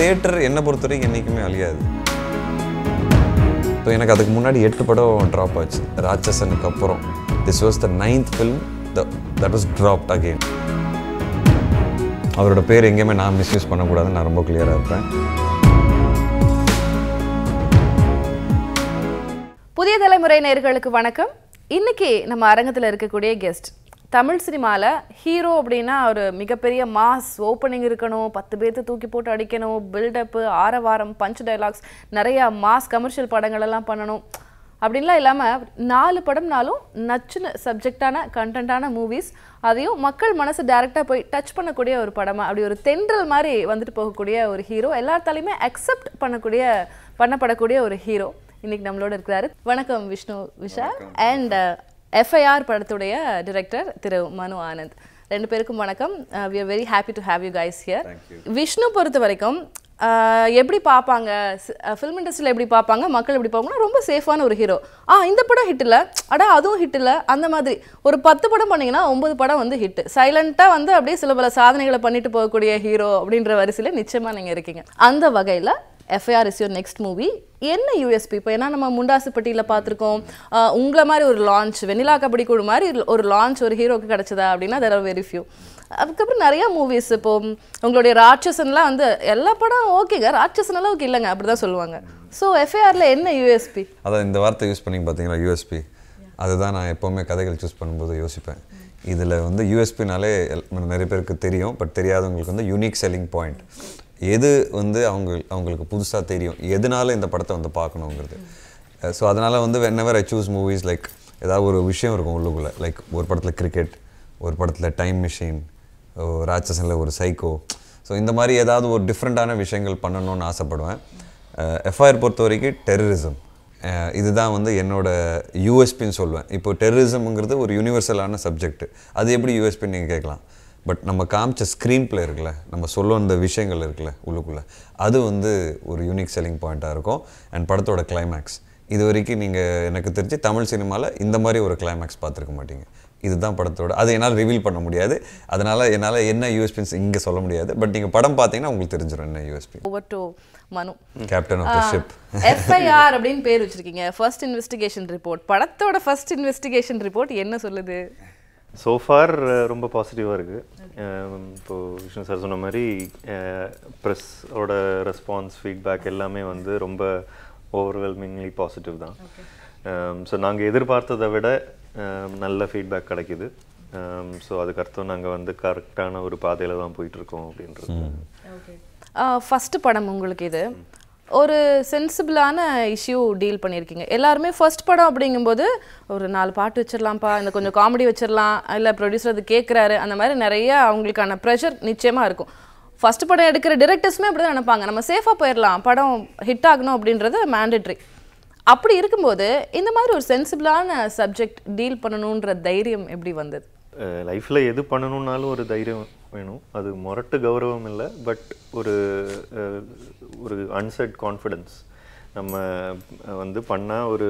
Theatre என்னை பொறுத்த வரைக்கும் என்றைக்குமே அழியாது. இப்போ எனக்கு அதுக்கு முன்னாடி எட்டு படம் ட்ராப் ஆச்சு. ராட்சசனுக்கு அப்புறம். This was the ninth film the that was dropped again அவரோட பேர் எங்கேயுமே நான் மிஸ்யூஸ் பண்ணக்கூடாதுன்னு நான் ரொம்ப கிளியராக இருப்பேன். புதிய தலைமுறை நேர்களுக்கு வணக்கம். இன்னைக்கு நம்ம அரங்கத்தில் இருக்கக்கூடிய கெஸ்ட் தமிழ் சினிமாவில் ஹீரோ அப்படின்னா ஒரு மிகப்பெரிய மாஸ் ஓப்பனிங் இருக்கணும் பத்து பேர்த்து தூக்கி போட்டு அடிக்கணும் பில்டப்பு ஆரவாரம் பஞ்ச் டைலாக்ஸ் நிறைய மாஸ் கமர்ஷியல் படங்கள் எல்லாம் பண்ணணும். அப்படின்லாம் இல்லாமல் நாலு படம்னாலும் நச்சுன்னு சப்ஜெக்டான கண்டென்ட்டான மூவிஸ் அதையும் மக்கள் மனசு டேரெக்டாக போய் டச் பண்ணக்கூடிய ஒரு படமா அப்படி ஒரு தென்றல் மாதிரி வந்துட்டு போகக்கூடிய ஒரு ஹீரோ எல்லாத்தாலையுமே அக்செப்ட் பண்ணக்கூடிய பண்ணப்படக்கூடிய ஒரு ஹீரோ இன்னைக்கு நம்மளோட இருக்கிறாரு. வணக்கம் விஷ்ணு விஷால் அண்ட் எஃப்ஐஆர் படத்துடைய டிரெக்டர் திரு மனு ஆனந்த். ரெண்டு பேருக்கும் வணக்கம். We are very happy to have you guys here Vishnu பொறுத்த வரைக்கும் அஹ், எப்படி பார்ப்பாங்க? ஃபிலிம் இண்டஸ்ட்ரியில் எப்படி பார்ப்பாங்க? மக்கள் எப்படி பார்ப்பாங்கன்னா ரொம்ப சேஃபான ஒரு ஹீரோ ஆ இந்த படம் ஹிட் இல்லை. அடா அதுவும் ஹிட் இல்லை. அந்த மாதிரி. ஒரு பத்து படம் பண்ணீங்கன்னா ஒன்பது படம் வந்து ஹிட் சைலண்ட்டாக வந்து அப்படியே சில பல சாதனைகளை பண்ணிட்டு போகக்கூடிய ஹீரோ அப்படின்ற வரிசையில் நிச்சயமாக நீங்கள் இருக்கீங்க. அந்த வகையில் FIR is your next movie என்ன யூஎஸ்பி இப்போ ஏன்னா நம்ம முண்டாசுப்பட்டியில் பார்த்துருக்கோம். உங்களை மாதிரி ஒரு லான்ச் வெண்ணிலா கபடி குழு மாதிரி ஒரு லான்ச் ஒரு ஹீரோக்கு கிடச்சதா அப்படின்னா தெர் ஆர் வெரி ஃபியூ அதுக்கப்புறம் நிறைய மூவிஸ் இப்போ உங்களுடைய ராட்சசன்லாம் வந்து எல்லா படம் ஓகேங்க ராட்சசன் அளவுக்கு இல்லைங்க அப்படி தான் சொல்லுவாங்க ஸோ எஃப்ஐஆரில் என்ன யூஎஸ்பி அதான் இந்த வார்த்தை யூஸ் பண்ணி பார்த்தீங்களா யூஎஸ்பி அதுதான் நான் எப்போவுமே கதைகள் சூஸ் பண்ணும்போது யோசிப்பேன். இதில் வந்து யூஎஸ்பினாலே நிறைய பேருக்கு தெரியும் பட் தெரியாதவங்களுக்கு வந்து யூனிக் செல்லிங் பாயிண்ட் எது வந்து அவங்க அவங்களுக்கு புதுசாக தெரியும் எதனால இந்த படத்தை வந்து பார்க்கணுங்கிறது. ஸோ அதனால் வந்து whenever I choose movies like ஏதாவது ஒரு விஷயம் இருக்கும் உள்ளுக்குள்ளே லைக் ஒரு படத்தில் கிரிக்கெட் ஒரு படத்தில் டைம் மிஷின் ராட்சசனில் ஒரு சைக்கோ ஸோ இந்த மாதிரி ஏதாவது ஒரு டிஃப்ரெண்ட்டான விஷயங்கள் பண்ணணும்னு ஆசைப்படுவேன். எஃப்ஐஆர் பொறுத்த வரைக்கும் டெரரிசம் இதுதான் வந்து என்னோட யூஎஸ்பின்னு சொல்லுவேன் இப்போ டெரரிசம்ங்கிறது ஒரு யூனிவர்சலான சப்ஜெக்ட் அது எப்படி யூஎஸ்பின்னு நீங்கள் கேட்கலாம். பட் நம்ம காமிச்ச ஸ்க்ரீன் ப்ளே இருக்குல்ல நம்ம சொல்ல வந்த விஷயங்கள் இருக்குல்ல உள்ளுக்குள்ளே. அது வந்து ஒரு யூனிக் செல்லிங் பாயிண்ட்டாக இருக்கும். அண்ட் படத்தோட கிளைமேக்ஸ் இது வரைக்கும் நீங்கள் எனக்கு தெரிஞ்சு தமிழ் சினிமாவில் இந்த மாதிரி ஒரு கிளைமேக்ஸ் பார்த்துருக்க மாட்டீங்க. இதுதான் படத்தோட அது என்னால் ரிவீல் பண்ண முடியாது. அதனால் என்னால் என்ன யூஎஸ்பின்ஸ் இங்கே சொல்ல முடியாது. பட் நீங்கள் படம் பார்த்தீங்கன்னா உங்களுக்கு தெரிஞ்சிடும் என்ன USP over to Manu. Captain of the ship FIR அப்படின்னு பேர் வச்சிருக்கீங்க. ஃபர்ஸ்ட் இன்வெஸ்டிகேஷன் ரிப்போர்ட் படத்தோட ஃபர்ஸ்ட் இன்வெஸ்டிகேஷன் ரிப்போர்ட் என்ன சொல்லுது? ஸோ ஃபார் ரொம்ப பாசிட்டிவாக இருக்குது இப்போது விஷ்ணு சார் சொன்ன மாதிரி ப்ரெஸ்ஸோட ரெஸ்பான்ஸ் ஃபீட்பேக் எல்லாமே வந்து ரொம்ப ஓவர்வெல்மிங்லி பாசிட்டிவ் தான். ஸோ நாங்கள் எதிர்பார்த்ததை விட um, நல்ல ஃபீட்பேக் கிடைக்குது. ஸோ அதுக்கு அர்த்தம் நாங்கள் வந்து கரெக்டான ஒரு பாதையில் தான் போயிட்டுருக்கோம் அப்படின்றது. ஃபர்ஸ்ட் படம் உங்களுக்கு இது. ஒரு சென்சிபிளான இஷ்யூ டீல் பண்ணியிருக்கீங்க எல்லாருமே ஃபர்ஸ்ட் படம் அப்படிங்கும்போது ஒரு நாலு பாட்டு வச்சிடலாம்ப்பா இந்த கொஞ்சம் காமெடி வச்சிடலாம் இல்லை ப்ரொடியூசர் அது கேட்குறாரு அந்த மாதிரி நிறைய அவங்களுக்கான ப்ரெஷர் நிச்சயமாக இருக்கும். ஃபர்ஸ்ட் படம் எடுக்கிற டிரெக்டர்ஸுமே அப்படி தான் நினைப்பாங்க. நம்ம சேஃபாக போயிடலாம் படம் ஹிட் ஆகணும் அப்படின்றது மேண்டட்ரி அப்படி இருக்கும்போது இந்த மாதிரி ஒரு சென்சிபிளான சப்ஜெக்ட் டீல் பண்ணணுன்ற தைரியம் எப்படி வந்தது? லைஃப்பில் எது பண்ணணுன்னாலும் ஒரு தைரியம் வேணும். அது முரட்டு கௌரவம் இல்லை பட் ஒரு ஒரு அன்செட் கான்ஃபிடென்ஸ் நம்ம வந்து பண்ணால் ஒரு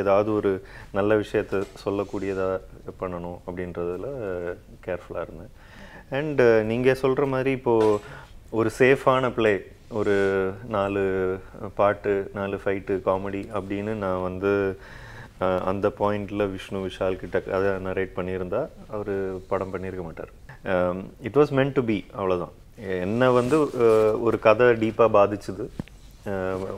ஏதாவது ஒரு நல்ல விஷயத்த சொல்லக்கூடியதாக பண்ணணும் அப்படின்றதில் கேர்ஃபுல்லாக இருந்தேன். அண்டு நீங்கள் சொல்கிற மாதிரி இப்போது ஒரு சேஃபான பிளே ஒரு நாலு பாட்டு நாலு ஃபைட்டு காமெடி அப்படின்னு நான் வந்து அந்த பாயிண்டில் விஷ்ணு விஷால் கிட்ட அதை நரேட் பண்ணியிருந்தா அவர் படம் பண்ணியிருக்க மாட்டார். It was meant to be அவ்வளோதான் என்னை வந்து ஒரு கதை டீப்பாக பாதிச்சுது.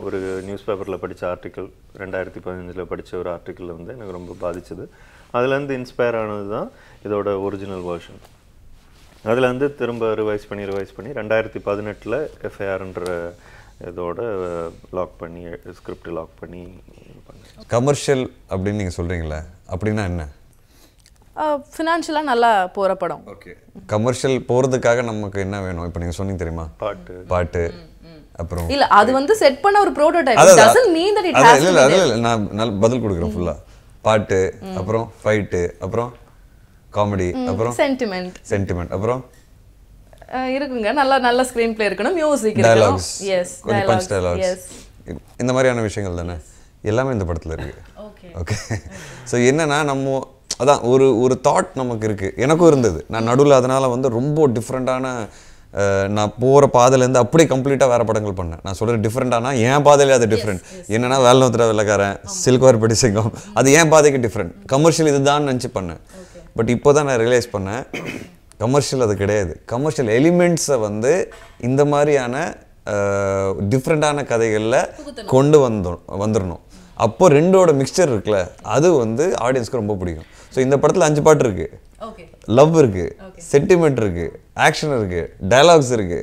ஒரு நியூஸ் பேப்பரில் படித்த ஆர்டிக்கிள் ரெண்டாயிரத்தி பதினஞ்சில் படித்த ஒரு ஆர்டிக்கிளில் வந்து எனக்கு ரொம்ப பாதிச்சுது. அதுலேருந்து இன்ஸ்பயர் ஆனது தான் இதோட ஒரிஜினல் வேர்ஷன் அதில் வந்து திரும்ப ரிவைஸ் பண்ணி ரிவைஸ் பண்ணி ரெண்டாயிரத்தி பதினெட்டில் எஃப்ஐஆர்ன்ற இதோட லாக் பண்ணி ஸ்கிரிப்ட் லாக் பண்ணி கமர்ஷியல் அப்படின்னு நீங்கள் சொல்கிறீங்களே அப்படின்னா என்ன? ஃபினான்ஷியலாக நல்லா போகிற படம். ஓகே கமர்ஷியல் போகிறதுக்காக நமக்கு என்ன வேணும்? இப்போ நீங்கள் சொன்னீங்க தெரியுமா? பாட்டு. பாட்டு. அப்புறம் இல்ல அது வந்து செட் பண்ண ஒரு ப்ரோட்டோடைப் அதான், doesn't mean that it has இல்ல, இல்ல, நான் நல்ல பதில் கொடுக்குறேன் ஃபுல்லா பாட்டு அப்புறம் ஃபைட்டு அப்புறம் காமெடி அப்புறம் சென்டிமெண்ட் சென்டிமெண்ட் அப்புறம் இருக்குங்க. நல்ல நல்ல ஸ்கிரீன் ப்ளே இருக்கணும். மியூசிக் இருக்கணும். எஸ் கொஞ்சம் டயலாக்ஸ் டயலாக்ஸ் இந்த மாதிரியான விஷயங்கள் தானே? எல்லாமே இந்த படத்துல இருக்கு. ஓகே ஸோ என்னன்னா நம்ம அதான் ஒரு ஒரு தாட் நமக்கு இருக்கு. எனக்கும் இருந்தது. நான் நடுவில் அதனால வந்து ரொம்ப டிஃப்ரெண்ட்டான நான் போகிற பாதையிலேருந்து அப்படியே கம்ப்ளீட்டாக வேறு படங்கள் பண்ணேன். நான் சொல்கிறது டிஃப்ரெண்ட்டானா என் பாதையிலே அது டிஃப்ரெண்ட் என்னன்னா வேலை நோத்துற வெள்ளக்காரன் சில்க்வார் பட்டி சிங்கம். அது என் பாதைக்கு டிஃப்ரெண்ட் கமர்ஷியல் இதுதான் நினச்சி பண்ணேன். பட் இப்போ தான் நான் ரியலைஸ் பண்ணேன். கமர்ஷியல் அது கிடையாது. கமர்ஷியல் எலிமெண்ட்ஸை வந்து இந்த மாதிரியான டிஃப்ரெண்ட்டான கதைகளில் கொண்டு வந்தோம் வந்துடணும் அப்போ ரெண்டோட மிக்சர் இருக்குல்ல அது வந்து ஆடியன்ஸ்க்கு ரொம்ப பிடிக்கும். ஸோ இந்த படத்தில் அஞ்சு பாட்டு இருக்கு. ஓகே லவ் இருக்கு. சென்டிமெண்ட் இருக்கு. ஆக்ஷன் இருக்கு. டயலாக்ஸ் இருக்கு.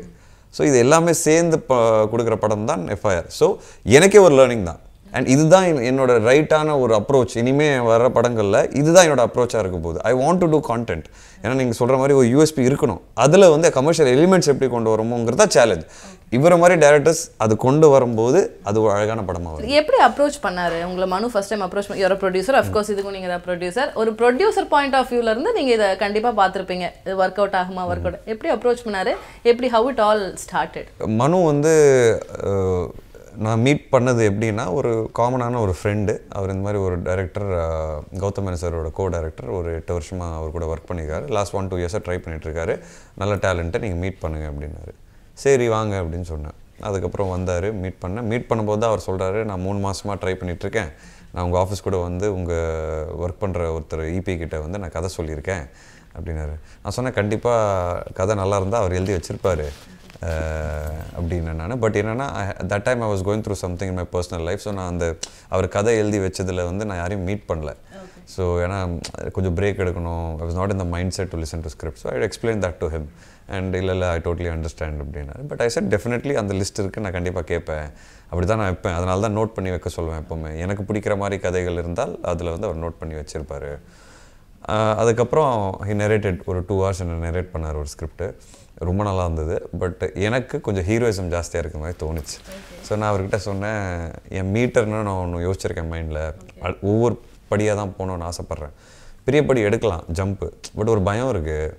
ஸோ இது எல்லாமே சேர்ந்து ப கொடுக்குற படம் தான் எஃப்ஐஆர் ஸோ எனக்கே ஒரு லேர்னிங் தான். அண்ட் இதுதான் என்- என்னோட ரைட்டான ஒரு அப்ரோச் இனிமே வர படங்களில் இதுதான் என்னோட அப்ரோச்சாக இருக்க போகுது. I want to do content ஏன்னா நீங்கள் சொல்கிற மாதிரி ஒரு யூஎஸ்பி இருக்கணும். அதில் வந்து கமர்ஷியல் எலிமெண்ட்ஸ் எப்படி கொண்டு வரமோங்கிறது தான் சேலஞ்ச் இவரை மாதிரி டேரக்டர்ஸ் அது கொண்டு வரும்போது அது ஒரு அழகான படமாக வரும் எப்படி அப்ரோச் பண்ணாரு? உங்களை மனு ஃபர்ஸ்ட் டைம் அப்ரோச் ஒரு ப்ரொடியூசர் அஃப்கோர்ஸ் இதுக்கும் நீங்க தான் ப்ரொடியூசர் ஒரு ப்ரொடியூசர் பாயிண்ட் ஆஃப் வியூல இருந்து நீங்க இதை கண்டிப்பா பார்த்திருப்பீங்க. இது ஒர்க் அவுட் ஆகுமா ஒர்க் அவுட் எப்படி அப்ரோச் பண்ணாரு? எப்படி ஹவ் இட் ஆல் ஸ்டார்டட் மனு வந்து நான் மீட் பண்ணது எப்படின்னா ஒரு காமனான ஒரு ஃப்ரெண்டு அவர் இந்த மாதிரி ஒரு டைரக்டர் கௌதம் சாரோட கோ டைரக்டர் ஒரு எட்டு வருஷமாக அவர் கூட ஒர்க் பண்ணியிருக்காரு லாஸ்ட் ஒன் டூ இயர்ஸாக ட்ரை பண்ணிகிட்ருக்காரு நல்ல டேலண்ட்டை நீங்கள் மீட் பண்ணுங்க அப்படின்னாரு. சரி வாங்க அப்படின்னு சொன்னேன் அதுக்கப்புறம் வந்தார் மீட் பண்ணேன். மீட் பண்ணும்போது தான் அவர் சொல்கிறாரு நான் மூணு மாதமாக ட்ரை பண்ணிகிட்ருக்கேன் நான் உங்கள் ஆஃபீஸ் கூட வந்து உங்கள் ஒர்க் பண்ணுற ஒருத்தர் இபி கிட்டே வந்து நான் கதை சொல்லியிருக்கேன். அப்படின்னாரு. நான் சொன்னேன் கண்டிப்பாக கதை நல்லா இருந்தால் அவர் எழுதி வச்சுருப்பாரு. அப்படின்னு நான். பட் என்னன்னா that time I was going through something in my personal life so நான் அந்த அவர் கதை எழுதி வச்சதில் வந்து நான் யாரையும் மீட் பண்ணல. ஸோ ஏன்னா கொஞ்சம் பிரேக் எடுக்கணும். I was not in the mind set to listen to script so I explain that to him and இல்லை இல்லை ஐ டோட்லி அண்டர்ஸ்டாண்ட் அப்படின்னாரு. பட் ஐ செட் டெஃபினெட்லி அந்த லிஸ்ட் இருக்குது நான் கண்டிப்பாக கேட்பேன் அப்படி தான் நான் வைப்பேன். அதனால தான் நோட் பண்ணி வைக்க சொல்லுவேன் எப்போவுமே. எனக்கு பிடிக்கிற மாதிரி கதைகள் இருந்தால் அதில் வந்து அவர் நோட் பண்ணி வச்சிருப்பாரு. அதுக்கப்புறம் ஹி நெரேட்டட் ஒரு டூ ஹவர்ஸ் என்ன நெரேட் பண்ணார் ஒரு ஸ்கிரிப்ட் ரொம்ப நல்லா இருந்தது. பட் எனக்கு கொஞ்சம் ஹீரோயிசம் ஜாஸ்தியாக இருக்க மாதிரி தோணுச்சு. ஸோ நான் அவர்கிட்ட சொன்னேன் என் மீட்டர்னு நான் ஒன்று யோசிச்சிருக்கேன் மைண்டில் ஒவ்வொரு படியாக தான் போகணுன்னு ஆசைப்பட்றேன். பெரிய படி எடுக்கலாம் ஜம்ப்பு பட் ஒரு பயம் இருக்குது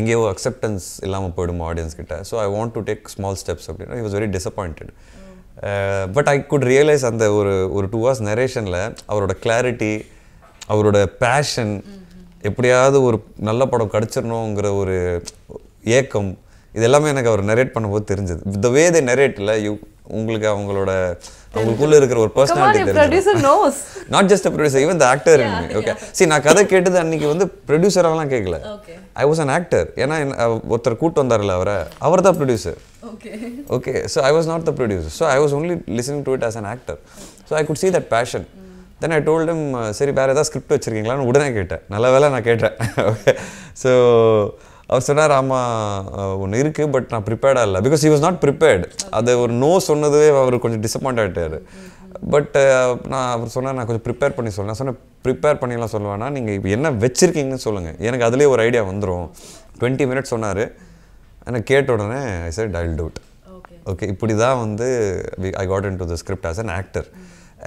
எங்கேயோ அக்செப்டன்ஸ் இல்லாமல் போயிடும் ஆடியன்ஸ் கிட்ட. So I want to take small steps அப்படின்னா he was very disappointed. But I could realise அந்த ஒரு ஒரு டூ ஹவர்ஸ் நரேஷனில் அவரோட கிளாரிட்டி அவரோட பேஷன் எப்படியாவது ஒரு நல்ல படம் கிடச்சிடணுங்கிற ஒரு ஏக்கம் இது எல்லாமே எனக்கு அவர் நரேட் பண்ணும்போது தெரிஞ்சது. த வே தே நரேட்டில் யூ உங்களுக்கு அவங்களோட அவங்களுக்குள்ள இருக்கிற ஒரு personality not just producer even the actor okay சரி நான் கதை கேட்டது அன்னைக்கு வந்து ப்ரொடியூசரெல்லாம் கேட்கல ஐ வாஸ் an ஆக்டர் ஏன்னா ஒருத்தர் கூட்டு வந்தார்ல அவரை அவர் தான் producer okay so I was not the producer so I was only listening to it as an actor so I could see that passion then I uh, சரி வேறு ஏதாவது script வச்சிருக்கீங்களான்னு உடனே கேட்டேன். நல்ல வேளை நான் கேட்டேன். ஓகே ஸோ அவர் சொன்னார் ஆமாம் ஒன்று இருக்குது பட் நான் ப்ரிப்பேர்டாக இல்லை. Because he was not prepared அது ஒரு நோ சொன்னதுவே அவர் கொஞ்சம் டிசப்பாயிண்ட் ஆகிட்டார் பட் நான் அவர் சொன்னார் நான் கொஞ்சம் ப்ரிப்பேர் பண்ணி சொல்லேன் நான் சொன்னேன் ப்ரிப்பேர் பண்ணிலாம் சொல்லுவேன்னா நீங்கள் இப்போ என்ன வச்சிருக்கீங்கன்னு சொல்லுங்கள் எனக்கு அதுலேயே ஒரு ஐடியா வந்துடும் டுவெண்ட்டி மினிட்ஸ் சொன்னார். எனக்கு கேட்ட உடனே I do it. Okay okay இப்படி தான் வந்து I got into the script as an actor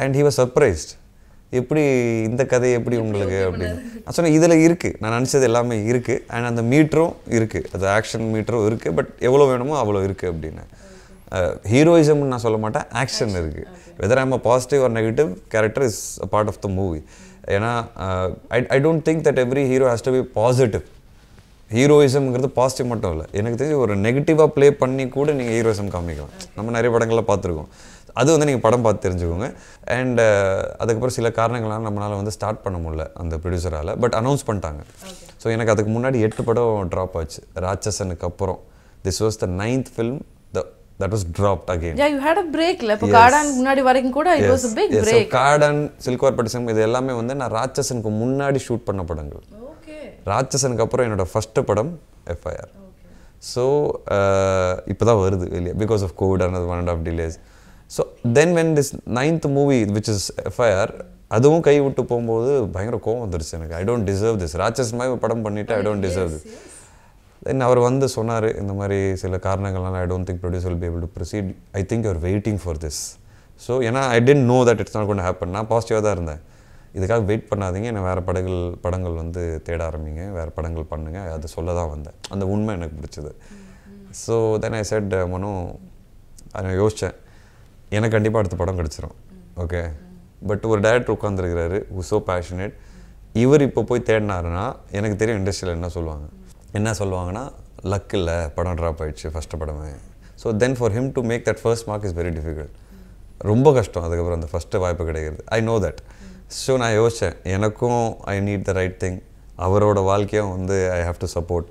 and he was surprised எப்படி இந்த கதை எப்படி உங்களுக்கு அப்படின்னு. நான் சொன்னேன் இதில் இருக்குது நான் நினச்சது எல்லாமே இருக்குது அண்ட் அந்த மீட்டரும் இருக்குது அது ஆக்ஷன் மீட்டரும் இருக்குது பட் எவ்வளோ வேணுமோ அவ்வளோ இருக்குது அப்படின்னு. ஹீரோயிசம்னு நான் சொல்ல மாட்டேன். ஆக்ஷன் இருக்குது whether I'm a positive or negative character is a part of the movie ஏன்னா I I don't think that every hero has to be positive ஹீரோயிசம்ங்கிறது positive மட்டும் இல்லை. எனக்கு தெரிஞ்சு ஒரு நெகட்டிவாக ப்ளே பண்ணி கூட நீங்கள் ஹீரோயிசம் காமிக்கலாம். நம்ம நிறைய படங்களில் பார்த்துருக்கோம். அது வந்து நீங்கள் படம் பார்த்து தெரிஞ்சுக்கோங்க. அண்ட் அதுக்கப்புறம் சில காரணங்களால நம்மளால் வந்து ஸ்டார்ட் பண்ண முடியல அந்த ப்ரொடியூசரால் பட் அனௌன்ஸ் பண்ணிட்டாங்க. ஸோ எனக்கு அதுக்கு முன்னாடி எட்டு படம் ட்ராப் ஆச்சு. ராட்சசனுக்கு அப்புறம். This was the ninth film the that was dropped again yeah you had a பிரேக்ல இப்போ காடான் முன்னாடி வரைக்கும் கூட it was a break Kaadan சில்க்வார் பட்டிசம் இது எல்லாமே வந்து நான் ராட்சசனுக்கு முன்னாடி ஷூட் பண்ண படங்கள். ஓகே ராட்சசனுக்கு அப்புறம் என்னோட ஃபஸ்ட்டு படம் எஃப்ஐஆர் ஸோ இப்போ தான் வருது வெளியே. Because of COVID and one and of delays so then when this ninth movie which is FIR அதுவும் கை விட்டு போகும்போது பயங்கர கோவம் வந்துருச்சு எனக்கு. I don't deserve this Ratsasan மாதிரி படம் பண்ணிட்டு I don't deserve this then அவர் வந்து சொன்னார் இந்த மாதிரி சில காரணங்கள்னால I don't think produce will be able to proceed I think you're waiting for this so ஏன்னா I didn't know that it's not gonna happen நான் பாசிட்டிவாக தான் இருந்தேன். இதுக்காக வெயிட் பண்ணாதீங்க. என்ன வேறு படங்கள் படங்கள் வந்து தேட ஆரம்பிங்க. வேறு படங்கள் பண்ணுங்க. அது சொல்ல தான் வந்தேன். அந்த உண்மை எனக்கு பிடிச்சது. ஸோ தென் ஐ செட் மனு நான் யோசித்தேன் எனக்கு கண்டிப்பாக அடுத்த படம் கிடச்சிரும். ஓகே பட் ஒரு டேரக்டர் உட்காந்துருக்கிறாரு ஹூ ஸோ பேஷனேட் இவர் இப்போ போய் தேடினாருன்னா எனக்கு தெரியும் இண்டஸ்ட்ரியில் என்ன சொல்லுவாங்க. என்ன சொல்லுவாங்கன்னா லக் இல்லை படம் ட்ராப் ஆயிடுச்சு ஃபஸ்ட்டு படமே. So then for him to make that first mark is very difficult ரொம்ப கஷ்டம். அதுக்கப்புறம் அந்த ஃபஸ்ட்டு வாய்ப்பு கிடைக்கிறது. ஐ நோ தட் ஸோ நான் யோசித்தேன் எனக்கும் I need the right thing அவரோட வாழ்க்கையும் வந்து I have to support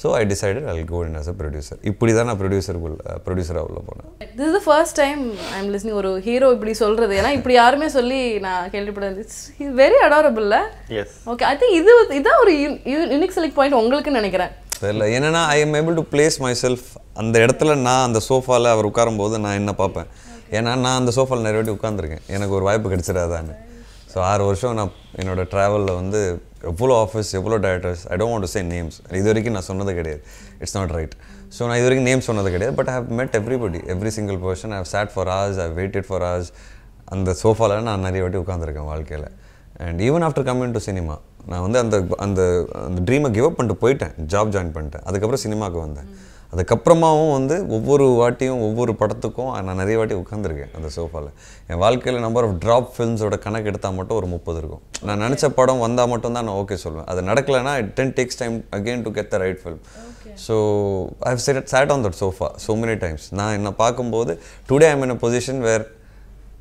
so I decided I go in as a producer இப்படி தான் நான் ப்ரொடியூசர் ப்ரொடியூசராக உள்ள போனேன். This is the first time I am listening ஒரு ஹீரோ இப்படி சொல்றது. ஏன்னா இப்படி யாருமே சொல்லி நான் கேள்விப்பட்டது. இட்ஸ் வெரி அடாரபிள்ல எஸ் ஓகே ஐ திங்க் இது இதான் ஒரு யூனிக் செலக்ட் பாயிண்ட் உங்களுக்குன்னு நினைக்கிறேன். தெரியல. என்னன்னா I am able to place myself அந்த இடத்துல நான் அந்த சோஃபாவில் அவர் உட்காரும்போது நான் என்ன பார்ப்பேன்? ஏன்னா நான் அந்த சோஃபாவில் நிறைய வாட்டி உட்காந்துருக்கேன் எனக்கு ஒரு வாய்ப்பு கிடைச்சிடாதான்னு. ஸோ ஆறு வருஷம் நான் என்னோட ட்ராவலில் வந்து எவ்வளோ ஆஃபீஸ் எவ்வளோ directors I don't want to say names இது வரைக்கும் நான் சொன்னது கிடையாது. இட்ஸ் நாட் ரைட் ஸோ நான் இது வரைக்கும் நேம் சொன்னது கிடையாது. But I have met everybody every single person I have sat for hours I waited for hours அந்த சோஃபாவில் நான் நிறைய வாட்டி உட்காந்துருக்கேன் வாழ்க்கையில். And even after coming to cinema நான் வந்து அந்த அந்த அந்த ட்ரீமை கிவ் அப் பண்ணிட்டு போயிட்டேன். ஜாப் ஜாயின் பண்ணிட்டேன். அதுக்கப்புறம் சினிமாவுக்கு வந்தேன். அதுக்கப்புறமாவும் வந்து ஒவ்வொரு வாட்டியும் ஒவ்வொரு படத்துக்கும் நான் நிறைய வாட்டி உட்காந்துருக்கேன் அந்த சோஃபாவில் என் வாழ்க்கையில் நம்பர் ஆஃப் ட்ராப் ஃபில்ம்ஸோட கணக்கு எடுத்தால் மட்டும் ஒரு முப்பது இருக்கும். நான் நினச்ச படம் வந்தால் மட்டும் தான் நான் ஓகே சொல்லுவேன் அது நடக்கலைன்னா it then takes time again to get the right film so I have set sat on that sofa so many times நான் என்ன பார்க்கும்போது today I'm in a position where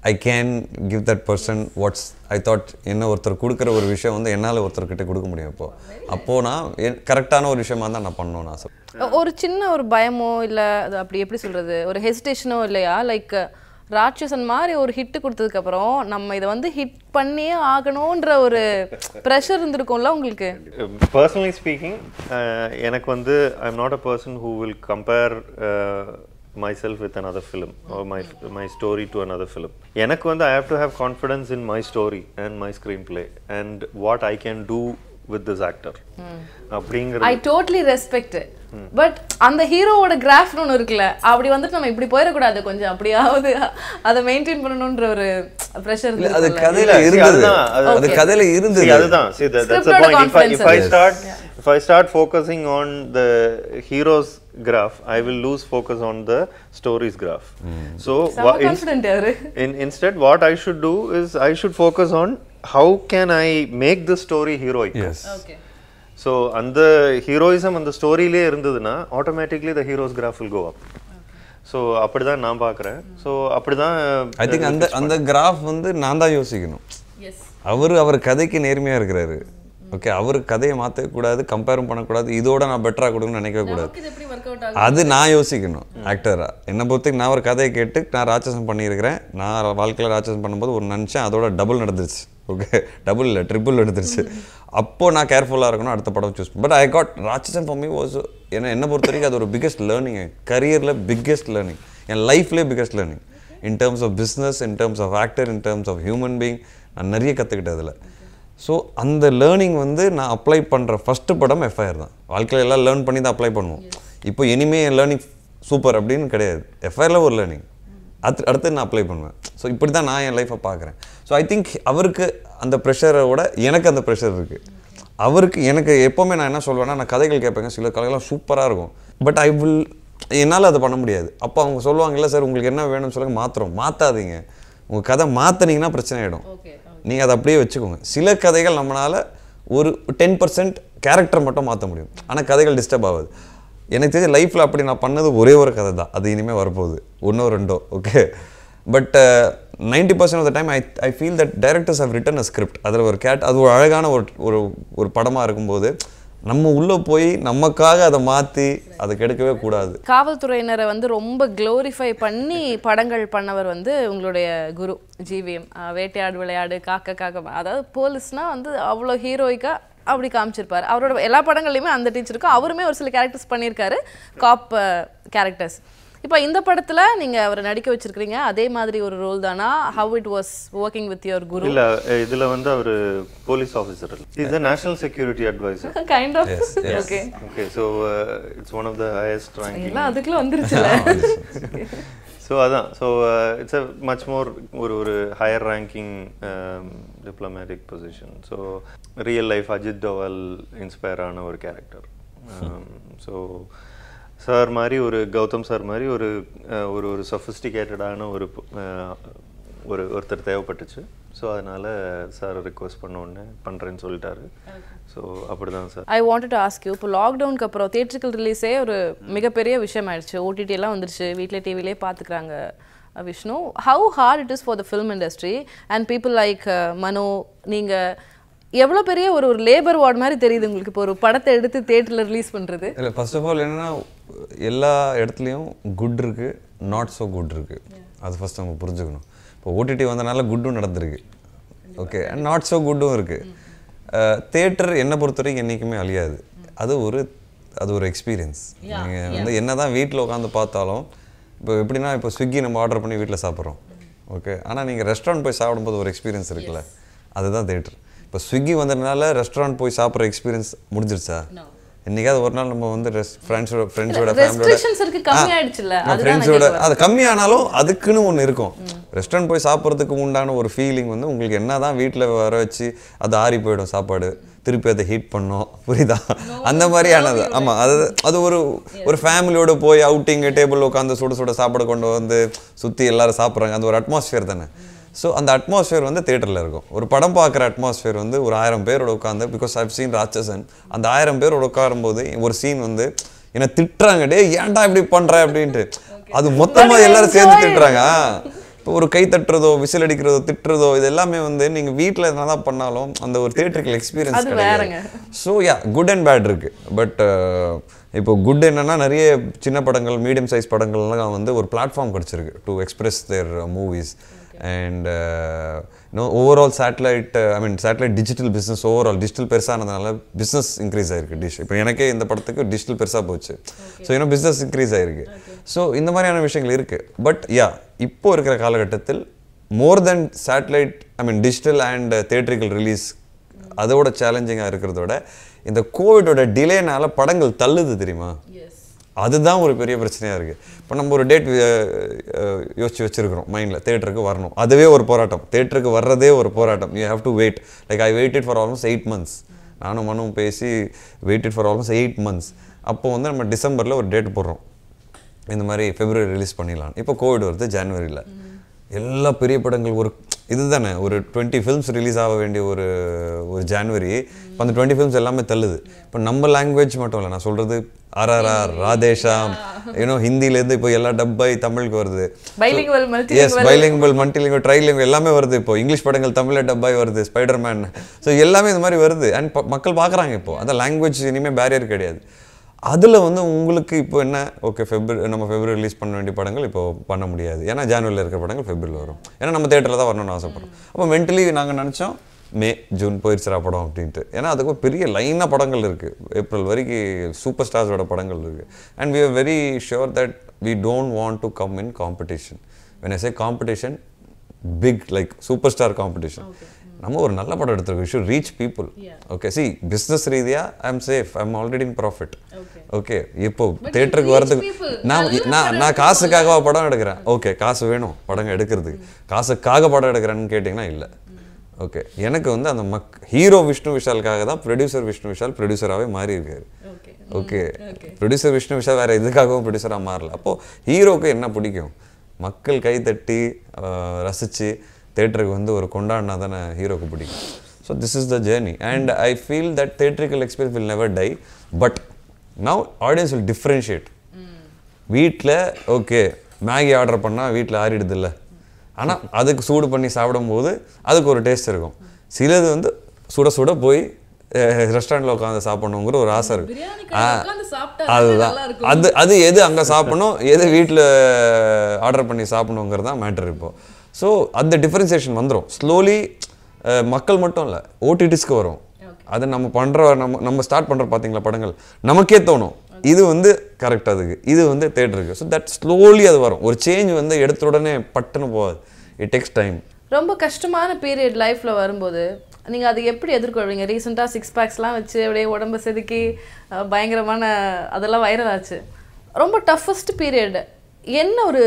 I can give that person what's I thought என்ன ஒருத்தர் கொடுக்குற ஒரு விஷயம் வந்து என்னால் ஒருத்தர்கிட்ட கொடுக்க முடியும் இப்போ அப்போது நான் கரெக்டான ஒரு விஷயமா தான் நான் பண்ணணும்னு ஆசை. ஒரு சின்ன ஒரு பயமோ இல்ல அது அப்படி எப்படி சொல்றது? ஒரு ஹெசிடேஷனோ இல்லையா? லைக் ராட்சசன் மாதிரி ஒரு ஹிட் கொடுத்ததுக்கு அப்புறம் நம்ம இதை வந்து ஹிட் பண்ணியே ஆகணும்ன்ற ஒரு ப்ரெஷர் இருந்திருக்கும்ல உங்களுக்கு? பர்சனலி ஸ்பீக்கிங் எனக்கு வந்து I am not a person who will compare myself with another film or my my story to another film. எனக்கு வந்து I have to have confidence in my story and my screenplay and what I can do with this actor. அப்படிங்கிற I totally respect but அந்த ஹீரோவோட கிராஃப்னு ஒன்று இருக்குல்ல அப்படி வந்துட்டு நம்ம இப்படி போயிடக்கூடாது. கொஞ்சம் அப்படியாவது அதை மெயின்டைன் பண்ணணுன்ற ஒரு ப்ரெஷர் இல்ல, அது கதையில இருந்தது. அது- கதையில இருந்தது. See, அதுதான் if I, start focusing on the hero's graph I will lose focus on the story's graph so செம wha- in- in, instead what I should do is I should focus on how can I make the story heroic yes okay so அந்த heroism அந்த ஸ்டோரியிலே இருந்ததுன்னா automatically the hero's graph will go up so அப்படிதான் நான் பார்க்குறேன் so அப்படிதான் I think அந்த அந்த கிராஃப் வந்து நான் தான் யோசிக்கணும் அவர் அவர் கதைக்கு நேர்மையா இருக்கிறாரு ஓகே அவர் கதையை மாற்றவே கூடாது கம்பேரும் பண்ணக்கூடாது. இதோட நான் பெட்டராக கொடுக்கணும்னு நினைக்கவே கூடாது. அது நான் யோசிக்கணும் ஆக்டரா என்னை பொறுத்து நான் ஒரு கதையை கேட்டு நான் ராட்சசம் பண்ணியிருக்கிறேன். நான் வாழ்க்கையில் ராட்சசம் பண்ணும்போது ஒரு நினச்சேன் அதோட டபுள் நடந்துருச்சு. ஓகே டபுள் இல்லை ட்ரிபிள் நடந்துருச்சு. அப்போது நான் கேர்ஃபுல்லாக இருக்கணும் அடுத்த படம் choose but I got Ratsasan for me was என்ன என்னை பொறுத்த வரைக்கும் அது ஒரு பிக்கெஸ்ட் லேர்னிங் கரியரில் பிக்கெஸ்ட் லேர்னிங் என் லைஃப்லேயே biggest learning in terms of business in terms of actor in terms of human being நான் நிறைய கற்றுக்கிட்டேன் அதில். ஸோ அந்த லேர்னிங் வந்து நான் அப்ளை பண்ணுற ஃபஸ்ட்டு படம் எஃப்ஐஆர் தான். வாழ்க்கையில் எல்லாம் லேர்ன் பண்ணி தான் அப்ளை பண்ணுவோம். இப்போ இனிமே என் லேர்னிங் சூப்பர் அப்படின்னு கிடையாது. எஃப்ஐஆரில் ஒரு லேர்னிங் அடுத்து அடுத்து நான் அப்ளை பண்ணுவேன். ஸோ இப்படி தான் நான் என் லைஃப்பை பார்க்குறேன். ஸோ ஐ திங்க் அவருக்கு அந்த ப்ரெஷரை விட எனக்கு அந்த ப்ரெஷர் இருக்குது அவருக்கு எனக்கு எப்போவுமே நான் என்ன சொல்லுவேன்னா நான் கதைகள் கேட்பேங்க. சில கதைகள்லாம் சூப்பராக இருக்கும். பட் ஐ வில் என்னால் அதை பண்ண முடியாது. அப்போ அவங்க சொல்லுவாங்கல்ல சார் உங்களுக்கு என்ன வேணும்னு சொல்லுங்கள் மாற்றுறோம் மாற்றாதீங்க உங்கள் கதை மாற்றினீங்கன்னா பிரச்சனை ஆகிடும் நீங்கள் அதை அப்படியே வச்சுக்கோங்க. சில கதைகள் நம்மளால் ஒரு டென் பர்சன்ட் கேரக்டர் மட்டும் மாற்ற முடியும். ஆனால் கதைகள் டிஸ்டர்ப் ஆகாது. எனக்கு தெரிஞ்ச லைஃப்பில் அப்படி நான் பண்ணது ஒரே ஒரு கதை தான். அது இனிமேல் வரப்போகுது. ஒன்றோ ரெண்டோ okay but ninety percent of the time I I feel that directors have written a script அதில் ஒரு கேட் அது ஒரு அழகான ஒரு ஒரு ஒரு படமாக இருக்கும்போது நம்ம உள்ளே போய் நமக்காக அதை மாற்றி அதை கெடுக்கவே கூடாது. காவல்துறையினரை வந்து ரொம்ப க்ளோரிஃபை பண்ணி படங்கள் பண்ணவர் வந்து உங்களுடைய குரு ஜிவிஎம் வேட்டையாடு விளையாடு காக்க காக்க. அதாவது போலீஸ்னா வந்து அவ்வளோ ஹீரோயிக்கா அப்படி காமிச்சிருப்பாரு. அவரோட எல்லா படங்கள்லையுமே அந்த டீச்சருக்கும் அவருமே ஒரு சில கேரக்டர்ஸ் பண்ணியிருக்காரு. காப் கேரக்டர்ஸ் இப்போ இந்த படத்துல நீங்க அவரை நடிக்க வச்சிருக்கீங்க அதே மாதிரி ஒரு ரோல் தானா? How it was working with your குரு இல்ல இதுல வந்து அவரு police officer is the national security adviser kind of. Okay okay so it's one of the highest ranking எல்லாம் அதுக்குள்ள வந்துருச்சுல ஸோ அதான். So it's a much more ஒரு ஒரு higher ranking diplomatic position so real life Ajit Doval inspire ஆன ஒரு character so sir மாதிரி ஒரு கௌதம் சார் மாதிரி ஒரு ஒரு ஒரு சொஃபிஸ்டிகேட்டடான ஒரு ஒரு ஒருத்தர் தேவைப்பட்டுச்சு. ஸோ அதனால் சார் ரிக்வஸ்ட் பண்ண உடனே பண்ணுறேன்னு சொல்லிட்டாரு. ஸோ அப்படி தான் sir. I wanted to ask you இப்போ லாக்டவுனுக்கு அப்புறம் தேட்டரிக்கல் ரிலீஸே ஒரு மிகப்பெரிய விஷயம் ஆயிடுச்சு ஓடிடி எல்லாம் வந்துருச்சு. வீட்டில் டிவிலே பார்த்துக்கிறாங்க Vishnu. How hard it is for the film industry and people like Mano நீங்கள் எவ்வளோ பெரிய ஒரு ஒரு லேபர் வார்டு மாதிரி தெரியுது உங்களுக்கு. இப்போ ஒரு படத்தை எடுத்து தேட்டரில் ரிலீஸ் பண்ணுறது இல்லை ஃபர்ஸ்ட் ஆஃப் ஆல் என்னன்னா எல்லா இடத்துலையும் குட் இருக்கு நாட் ஸோ குட் இருக்கு. அது ஃபர்ஸ்ட் நம்ம புரிஞ்சுக்கணும். இப்போ ஓடிடி வந்தனால குட்டும் நடந்திருக்கு. ஓகே நாட் ஸோ குட்டும் இருக்கு. தேட்டர் என்னை பொறுத்த வரைக்கும் என்றைக்குமே அழியாது. அது ஒரு அது ஒரு எக்ஸ்பீரியன்ஸ் நீங்கள் வந்து என்ன தான் வீட்டில் உட்காந்து பார்த்தாலும் இப்போ எப்படின்னா இப்போ ஸ்விக்கி நம்ம ஆர்டர் பண்ணி வீட்டில் சாப்பிட்றோம். ஓகே ஆனால் நீங்கள் ரெஸ்டாரண்ட் போய் சாப்பிடும்போது ஒரு எக்ஸ்பீரியன்ஸ் இருக்குல்ல. அதுதான் தேட்டர் இப்போ ஸ்விக்கி வந்ததுனால ரெஸ்டாரண்ட் போய் சாப்பிட்ற எக்ஸ்பீரியன்ஸ் முடிஞ்சிருச்சா? என்னைக்காவது ஒரு நாள் நம்ம வந்து ஃப்ரெண்ட்ஸோட ஃப்ரெண்ட்ஸோட நான் ஃப்ரெண்ட்ஸோட அது கம்மியானாலும் அதுக்குன்னு ஒன்று இருக்கும். ரெஸ்டாரண்ட் போய் சாப்பிட்றதுக்கு உண்டான ஒரு ஃபீலிங் வந்து உங்களுக்கு என்னதான் வீட்டில் வர வச்சு அது ஆறி போயிடும் சாப்பாடு. திருப்பி அதை ஹீட் பண்ணோம். புரியுதா? அந்த மாதிரியானது ஆமாம் அது அது ஒரு ஒரு ஃபேமிலியோட போய் அவுட்டிங் டேபிள் உட்காந்து சுட சுட சாப்பாடு கொண்டு வந்து சுற்றி எல்லாரும் சாப்பிட்றாங்க. அந்த ஒரு அட்மாஸ்ஃபியர் தானே. ஸோ அந்த அட்மாஸ்ஃபியர் வந்து தேட்டரில் இருக்கும். ஒரு படம் பார்க்குற அட்மாஸ்ஃபியர் வந்து ஒரு ஆயிரம் பேரோட உட்காந்து பிகாஸ் ஐவ் சீன் ராட்சசன் அந்த ஆயிரம் பேரோட உட்காரும்போது ஒரு சீன் வந்து என்ன திட்டுறாங்க டே ஏன்டா இப்படி பண்ற? அப்படின்ட்டு. அது மொத்தமா எல்லாரும் சேர்ந்து திட்டுறாங்க. இப்போ ஒரு கை தட்டுறதோ விசில் அடிக்கிறதோ திட்டுறதோ இது எல்லாமே வந்து நீங்க வீட்டில் என்னதான் பண்ணாலும் அந்த ஒரு தியேட்டரிக்கல் எக்ஸ்பீரியன்ஸ் வேறங்க. So yeah good and bad இருக்கு. பட் இப்போ குட் என்னன்னா நிறைய சின்ன படங்கள் மீடியம் சைஸ் படங்கள்லாம் வந்து ஒரு பிளாட்ஃபார்ம் கிடச்சிருக்கு to express their movies and no overall satellite I mean satellite digital business overall digital பெருசானதுனால business increase ஆயிருக்கு டிஷ் இப்போ எனக்கே இந்த படத்துக்கு டிஜிட்டல் பெருசாக போச்சு. ஸோ இன்னும் பிஸ்னஸ் இன்க்ரீஸ் ஆயிருக்கு. ஸோ இந்த மாதிரியான விஷயங்கள் இருக்குது பட் யா இப்போ இருக்கிற காலகட்டத்தில் more than satellite I mean digital and theatrical release அதோட சேலஞ்சிங்காக இருக்கிறதோட இந்த கோவிடோட டிலேனால படங்கள் தள்ளுது தெரியுமா? அதுதான் ஒரு பெரிய பிரச்சனையாக இருக்குது இப்போ நம்ம ஒரு டேட் யோசிச்சு வச்சுருக்கிறோம். மைண்டில் தேட்டருக்கு வரணும். அதுவே ஒரு போராட்டம். தேட்டருக்கு வர்றதே ஒரு போராட்டம். You have to wait like I waited for almost eight months நானும் மனும் பேசி waited for almost eight months அப்போ வந்து நம்ம டிசம்பரில் ஒரு டேட் போடுறோம். இந்த மாதிரி ஃபெப்ரவரி ரிலீஸ் பண்ணிடலாம். இப்போ கோவிட் வருது ஜான்வரியில் எல்லா பெரிய படங்கள் ஒரு இதுதானே ஒரு டுவெண்ட்டி ஃபில்ம்ஸ் ரிலீஸ் ஆக வேண்டிய ஒரு ஒரு ஜான்வரி இப்போ அந்த டுவெண்ட்டி ஃபில்ம்ஸ் எல்லாமே தள்ளுது. இப்போ நம்ம லாங்குவேஜ் மட்டும் இல்லை நான் சொல்கிறது ஆர்ஆர்ஆர் ராதேஷாம். ஏன்னோ ஹிந்திலேருந்து இப்போ எல்லா டப்பாய் தமிழுக்கு வருது. எஸ். பைலிங்குவல் மல்டிலிங்குவல் ட்ரைலிங்குவல் எல்லாமே வருது இப்போ. இங்கிலீஷ் படங்கள் தமிழில் டப்பாய் வருது ஸ்பைடர்மேன் ஸோ எல்லாமே இந்த மாதிரி வருது. அண்ட் மக்கள் பார்க்குறாங்க இப்போ. அந்த லாங்குவேஜ் இனிமேல் பேரியர் கிடையாது. அதில் வந்து உங்களுக்கு இப்போ என்ன? ஓகே ஃபெப்ரவரி நம்ம ஃபெப்ரவரி ரிலீஸ் பண்ண வேண்டிய படங்கள் இப்போ பண்ண முடியாது. ஏன்னா ஜான்வரியில் இருக்கிற படங்கள் ஃபெப்ரவரியில் வரும். ஏன்னா நம்ம தேட்டரில் தான் வரணும்னு ஆசைப்படுறோம். அப்போ மென்டலி நாங்கள் நினச்சோம் மே ஜூன் போயிடுச்சுரா படம் அப்படின்ட்டு. ஏன்னா அதுக்கு பெரிய லைனாக படங்கள் இருக்குது ஏப்ரல் வரைக்கும் சூப்பர் ஸ்டார்ஸோட படங்கள் இருக்குது and we are very sure that we don't want to come in competition when I say competition big like super star competition நம்ம ஒரு நல்ல படம் எடுத்திருக்கோம். Should reach people okay see business ரீதியா I am safe I am already in profit okay இப்போ தேட்டருக்கு வரதுக்கு நான் நான் நான் காசுக்காகவா படம் எடுக்கிறேன்? ஓகே காசு வேணும். படங்க எடுக்கிறதுக்கு. காசுக்காக படம் எடுக்கிறேன்னு கேட்டிங்கன்னா இல்லை. ஓகே எனக்கு வந்து அந்த மக் ஹீரோ விஷ்ணு விஷாலுக்காக தான் ப்ரொடியூசர் விஷ்ணு விஷால் ப்ரொடியூசராகவே மாறி இருக்காரு ஓகே ப்ரொடியூசர் விஷ்ணு விஷால் வேற எதுக்காகவும் ப்ரொடியூசராக மாறல. அப்போ ஹீரோக்கு என்ன பிடிக்கும்? மக்கள் கை தட்டி ஆஹ், ரசிச்சு தேட்டருக்கு வந்து ஒரு கொண்டாடினா தானே ஹீரோக்கு பிடிக்கும். So this is the journey and I feel that theatrical experience will never die but now audience will differentiate வீட்டில் ஓகே மேகி ஆர்டர் பண்ணால் வீட்டில் ஆறிடுது இல்லை ஆனால் அதுக்கு சூடு பண்ணி சாப்பிடும்போது அதுக்கு ஒரு டேஸ்ட் இருக்கும். சிலது வந்து சுட சுட போய் ரெஸ்டாரண்ட்டில் உட்காந்து சாப்பிடணுங்கிற ஒரு ஆசை இருக்கு. ஆ, அதுதான். அது அது எது அங்கே சாப்பிடணும் எது வீட்டில் ஆர்டர் பண்ணி சாப்பிடணுங்கிறது தான் மேட்டர் இப்போ. ஸோ அந்த டிஃபரன்சியேஷன் வந்துடும் ஸ்லோலி மக்கள் மட்டும் இல்லை ஓடிடிஸ்க்கு வரும். அது நம்ம பண்ணுற நம்ம நம்ம ஸ்டார்ட் பண்ணுற பார்த்தீங்களா படங்கள்? நமக்கே தோணும். இது வந்து கரெக்ட் அதுக்கு. இது வந்து தேட்டருக்கு ஸோ தட் ஸ்லோலி அது வரும். ஒரு சேஞ்ச் வந்து எடுத்த உடனே பட்டுன்னு போகாது. இட் டேக்ஸ் டைம் ரொம்ப கஷ்டமான பீரியட் லைஃப்ல வரும்போது நீங்க அதை எப்படி எதிர்கொள்வீங்க? ரீசெண்டா சிக்ஸ் பேக்ஸ்லாம் வச்சு அப்படியே உடம்ப செதுக்கி பயங்கரமான அதெல்லாம் வைரல் ஆச்சு. ரொம்ப டஃபஸ்ட் பீரியட் என்ன ஒரு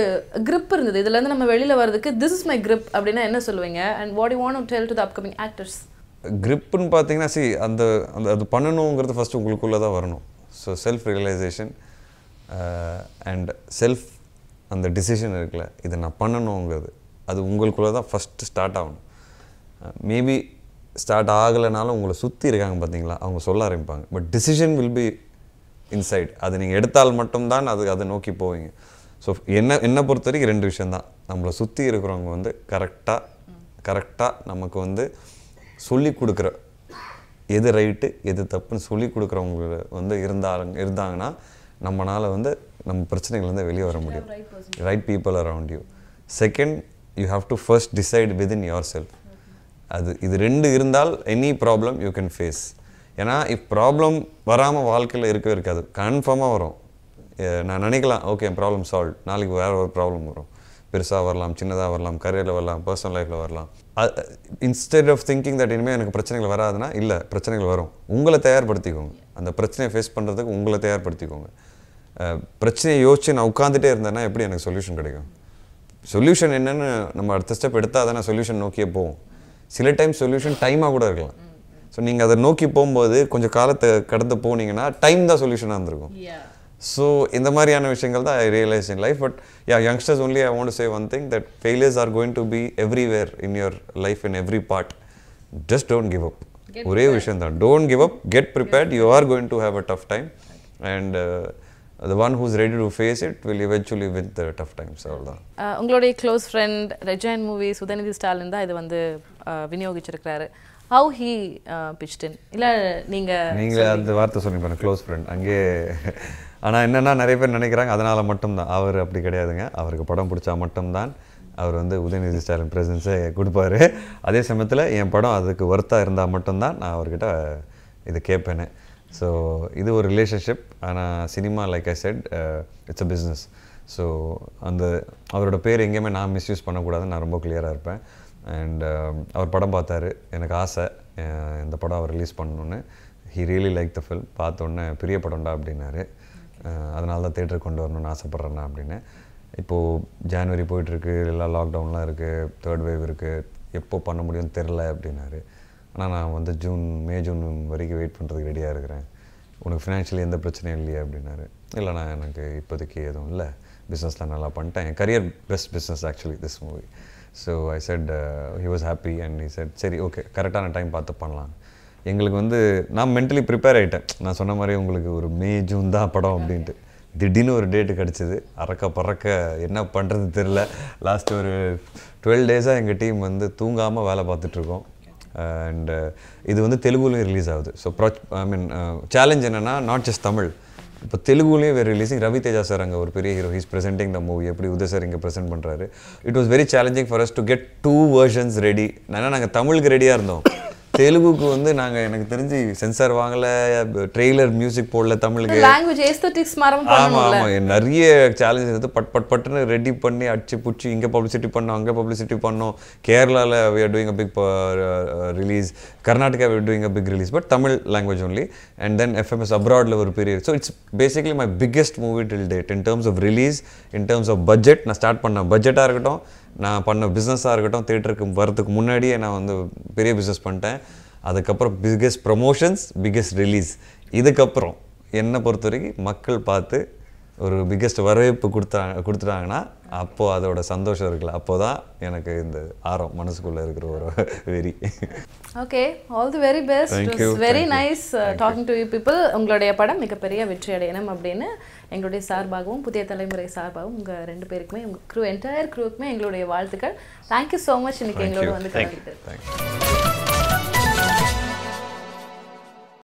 grip இருந்தது? இதுல இருந்து நம்ம வெளியில வர்றதுக்கு திஸ் இஸ் மை grip அப்படின்னா என்ன சொல்லுவீங்க? And what you want tell to the upcoming actors gripன்னு பார்த்தீங்கன்னா சி அந்த அந்த அது பண்ணணுங்கிறது ஃபஸ்ட்டு உங்களுக்குள்ளே தான் வரணும். So self realisation and self அந்த டிசிஷன் இருக்குல்ல இதை நான் பண்ணணுங்கிறது அது உங்களுக்குள்ளே தான் ஃபஸ்ட்டு ஸ்டார்ட் ஆகணும். Uh, மேபி ஸ்டார்ட் ஆகலைனாலும் உங்களை சுற்றி இருக்காங்க பார்த்தீங்களா அவங்க சொல்ல ஆரம்பிப்பாங்க. But decision will be inside அது நீங்கள் எடுத்தால் மட்டும்தான் அது அதை நோக்கி போவீங்க. ஸோ என்ன என்னை பொறுத்த வரைக்கும் ரெண்டு விஷயந்தான் நம்மளை சுற்றி இருக்கிறவங்க வந்து கரெக்டாக கரெக்டாக நமக்கு வந்து சொல்லி கொடுக்குற எது ரைட்டு எது தப்புன்னு சொல்லி கொடுக்குறவங்க வந்து இருந்தாங்க இருந்தாங்கன்னா நம்மளால் வந்து நம்ம பிரச்சனைகள்லேருந்து வெளியே வர முடியும் right people around you second you have to first decide within yourself அது இது ரெண்டு இருந்தால் any problem you can face ஏன்னா இப் ப்ராப்ளம் வராமல் வாழ்க்கையில் இருக்கவே இருக்காது. கன்ஃபார்மாக வரும். நான் நினைக்கலாம் ஓகே ப்ராப்ளம் சால்வ் நாளைக்கு வேறு ஒரு ப்ராப்ளம் வரும். பெருசாக வரலாம் சின்னதாக வரலாம் கரியரில் வரலாம் பர்சனல் லைஃப்பில் வரலாம். இன்ஸ்டெட் ஆஃப் திங்கிங் தட் இனிமேல் எனக்கு பிரச்சனைகள் வராதுன்னா இல்லை பிரச்சனைகள் வரும். உங்களை தயார்படுத்திக்கோங்க. அந்த பிரச்சனையை ஃபேஸ் பண்ணுறதுக்கு உங்களை தயார்படுத்திக்கோங்க. பிரச்சனையை யோசிச்சு நான் உட்காந்துட்டே இருந்தேன்னா எப்படி எனக்கு சொல்யூஷன் கிடைக்கும்? சொல்யூஷன் என்னென்னு நம்ம அடுத்த ஸ்டெப் எடுத்தால் தானே சொல்யூஷன் நோக்கியே போவோம். சில டைம் சொல்யூஷன் டைமாக கூட இருக்கலாம். ஸோ நீங்கள் அதை நோக்கி போகும்போது கொஞ்சம் காலத்தை கடந்து போனீங்கன்னா டைம் தான் சொல்யூஷனாக இருந்திருக்கும். ஸோ இந்த மாதிரியான விஷயங்கள் தான் I realise in life but yeah youngsters only I want say one thing that failures are going to be everywhere in your life in every part just don't give up ஒரே விஷயம் தான். Don't give up get prepared you are going to have a tough time and the one who's ready to face it will eventually win the tough times. அவ்வளோதான் உங்களுடைய close friend Red Giant movies Udhayanidhi Stalin தான் இது வந்து அஹ், விநியோகிச்சிருக்கிறாரு. How he pitched in இல்லை நீங்கள் நீங்களே அந்த வார்த்தை சொன்னீங்க க்ளோஸ் ஃப்ரெண்ட் அங்கே ஆனால் என்னென்னா நிறைய பேர் நினைக்கிறாங்க அதனால் மட்டும்தான். அவர் அப்படி கிடையாதுங்க. அவருக்கு படம் பிடிச்சா மட்டும்தான் அவர் வந்து உதயநிதி ஸ்டாலின் ப்ரெசன்ஸை கொடுப்பாரு. அதே சமயத்தில் என் படம் அதுக்கு ஒர்த்தாக இருந்தால் மட்டும்தான் நான் அவர்கிட்ட இது கேட்பேன்னு ஸோ இது ஒரு ரிலேஷன்ஷிப் ஆனால் cinema like I said it's a business so அந்த அவரோட பேர் எங்கேயுமே நான் மிஸ்யூஸ் பண்ணக்கூடாதுன்னு நான் ரொம்ப கிளியராக இருப்பேன். அண்ட் um, அவர் படம் பார்த்தாரு. எனக்கு ஆசை இந்த படம் அவர் ரிலீஸ் பண்ணணுன்னு he really like the film பார்த்தோன்னே பெரிய படம்டா அப்படின்னாரு. அதனால தான் தேட்டருக்கு கொண்டு வரணும்னு ஆசைப்பட்றேண்ணா அப்படின்னு. இப்போது ஜான்வரி போயிட்டுருக்கு எல்லாம் லாக்டவுன்லாம் இருக்குது தேர்ட் வேவ் இருக்குது எப்போ பண்ண முடியும்னு தெரில அப்படின்னாரு. ஆனால் நான் வந்து ஜூன் மே ஜூன் வரைக்கும் வெயிட் பண்ணுறதுக்கு ரெடியாக இருக்கிறேன். உனக்கு ஃபினான்ஷியலி எந்த பிரச்சனையும் இல்லையா அப்படின்னாரு. இல்லைண்ணா எனக்கு இப்போதைக்கு எதுவும் இல்லை. பிஸ்னஸ்லாம் நல்லா பண்ணிட்டேன். என் career best business actually this movie so I said he was happy and he said சரி ஓகே கரெக்டான டைம் பார்த்து பண்ணலாம். எங்களுக்கு வந்து நான் மென்டலி ப்ரிப்பேர் ஆகிட்டேன் நான் சொன்ன மாதிரி உங்களுக்கு ஒரு மே ஜூன் தான் படம் அப்படின்ட்டு. திடீர்னு ஒரு டேட்டு கிடச்சிது. அறக்க பறக்க என்ன பண்ணுறது தெரில லாஸ்ட் ஒரு டுவெல் டேஸாக எங்கள் டீம் வந்து தூங்காமல் வேலை பார்த்துட்ருக்கோம் அண்டு இது வந்து தெலுங்குலையும் ரிலீஸ் ஆகுது. So bro I mean challenge என்னென்னா நாட் ஜஸ்ட் தமிழ். இப்போ தெலுங்குலேயும் வேறு ரிலீஸிங் ரவி தேஜா சார் அங்கே ஒரு பெரிய hero he's presenting the movie எப்படி உதய் சார் இங்கே ப்ரெசென்ட் பண்ணுறாரு it was very challenging for us to get two versions ready ஏன்னா நாங்கள் தமிழுக்கு ரெடியாக இருந்தோம். தெலுங்குக்கு வந்து நாங்கள் எனக்கு தெரிஞ்சு சென்சார் வாங்கல ட்ரெய்லர் மியூசிக் போடல தமிழுக்கு. லாங்குவேஜ் ஏஸ்தட்டிக்ஸ் மரம் ஆமா ஆமா. நிறைய சேலஞ்ச் இருந்து பட் பட் பட்டுன்னு ரெடி பண்ணி அடிச்சு புடிச்சு இங்க பப்ளிசிட்டி பண்ணோம் அங்க பப்ளிசிட்டி பண்ணோம். கேரளால we are doing a big release Karnataka we are doing a big release but Tamil language only and then FMS அப்ராட்ல ஒரு பெரிய so it's basically my biggest movie till date in terms of release in terms of budget நான் start பண்ண பட்ஜெட்டாக இருக்கட்டும் நான் பண்ண பிஸ்னஸாக இருக்கட்டும் தேட்டருக்கு வரதுக்கு முன்னாடியே நான் வந்து பெரிய பிஸ்னஸ் பண்ணிட்டேன். அதுக்கப்புறம் பிக்கெஸ்ட் ப்ரமோஷன்ஸ் பிக்கெஸ்ட் ரிலீஸ் இதுக்கப்புறம் என்னை பொறுத்த வரைக்கும் மக்கள் பார்த்து ஒரு பிக்கெஸ்ட் வரவேற்பு கொடுத்தா கொடுத்துட்டாங்கன்னா அப்போ அதோட சந்தோஷம் இருக்குல்ல. அப்போ தான் எனக்கு இந்த ஆரம் மனசுக்குள்ளே இருக்கிற ஒரு வெறி. Okay all the very best very. Nice talking to you people உங்களுடைய படம் மிகப்பெரிய வெற்றி அடையணும் அப்படின்னு எங்களுடைய சார்பாகவும் புதிய தலைமுறை சார்பாகவும் உங்க ரெண்டு பேருக்குமே உங்க க்ரூ என்டையர் க்ரூவுக்குமே எங்களுடைய வாழ்த்துக்கள். தேங்க்யூ ஸோ மச் இன்னைக்கு எங்களோட வந்து கலந்துட்டு